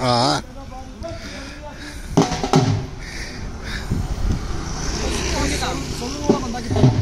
Ah. Solo naman.